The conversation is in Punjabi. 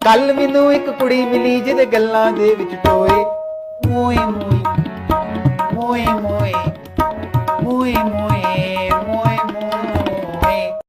ਕੱਲ ਮੈਨੂੰ ਇੱਕ ਕੁੜੀ ਮਿਲੀ ਜਿਹਦੇ ਗੱਲਾਂ ਦੇ ਵਿੱਚ ਟੋਏ। ਮੋਏ ਮੋਏ ਮੋਏ ਮੋਏ ਮੋਏ ਮੋਏ